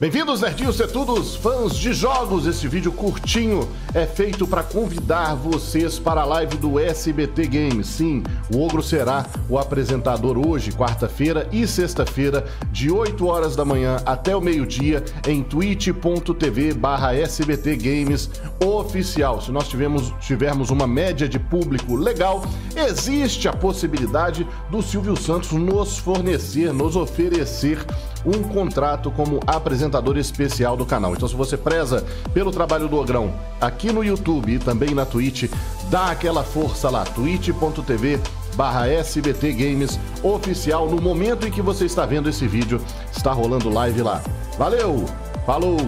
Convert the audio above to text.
Bem-vindos, nerdinhos todos fãs de jogos. Esse vídeo curtinho é feito para convidar vocês para a live do SBT Games. Sim, o Ogro será o apresentador hoje, quarta-feira e sexta-feira, de 8 horas da manhã até o meio-dia, em twitch.tv barra SBT Games oficial. Se nós tivermos, tivermos uma média de público legal, existe a possibilidade do Silvio Santos nos fornecer, nos oferecer um contrato como apresentador especial do canal. Então, se você preza pelo trabalho do Ogrão aqui no YouTube e também na Twitch, dá aquela força lá, twitch.tv barra SBT Games oficial. No momento em que você está vendo esse vídeo, está rolando live lá. Valeu, falou!